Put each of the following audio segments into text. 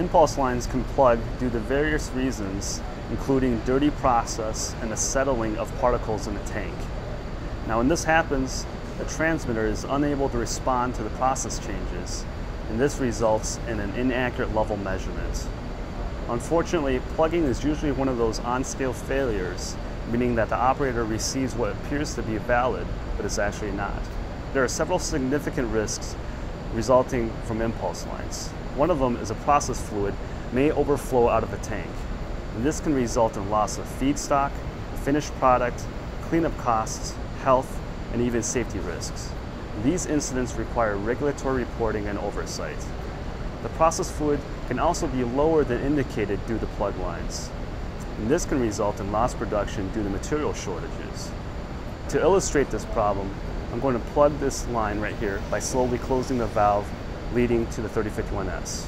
Impulse lines can plug due to various reasons, including dirty process and the settling of particles in the tank. Now when this happens, the transmitter is unable to respond to the process changes, and this results in an inaccurate level measurement. Unfortunately, plugging is usually one of those on-scale failures, meaning that the operator receives what appears to be valid, but is actually not. There are several significant risks resulting from impulse lines. One of them is a process fluid may overflow out of the tank. And this can result in loss of feedstock, finished product, cleanup costs, health, and even safety risks. These incidents require regulatory reporting and oversight. The process fluid can also be lower than indicated due to plug lines. And this can result in lost production due to material shortages. To illustrate this problem, I'm going to plug this line right here by slowly closing the valve leading to the 3051S.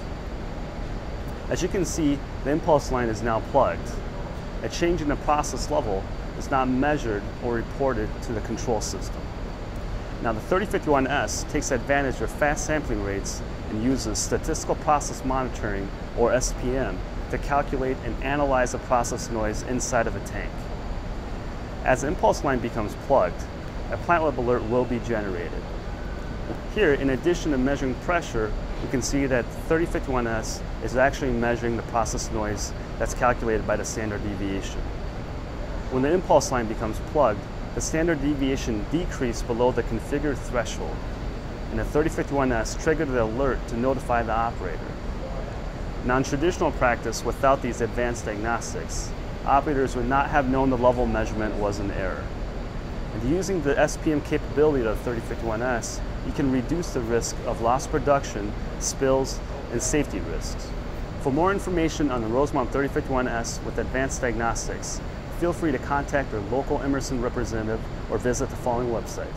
As you can see, the impulse line is now plugged. A change in the process level is not measured or reported to the control system. Now the 3051S takes advantage of fast sampling rates and uses statistical process monitoring, or SPM, to calculate and analyze the process noise inside of a tank. As the impulse line becomes plugged, a plant lab alert will be generated. Here, in addition to measuring pressure, we can see that 3051S is actually measuring the process noise that's calculated by the standard deviation. When the impulse line becomes plugged, the standard deviation decreased below the configured threshold, and the 3051S triggered the alert to notify the operator. Now in traditional practice, without these advanced diagnostics, operators would not have known the level measurement was an error. And using the SPM capability of the 3051S, you can reduce the risk of lost production, spills, and safety risks. For more information on the Rosemount 3051S with advanced diagnostics, feel free to contact your local Emerson representative or visit the following website.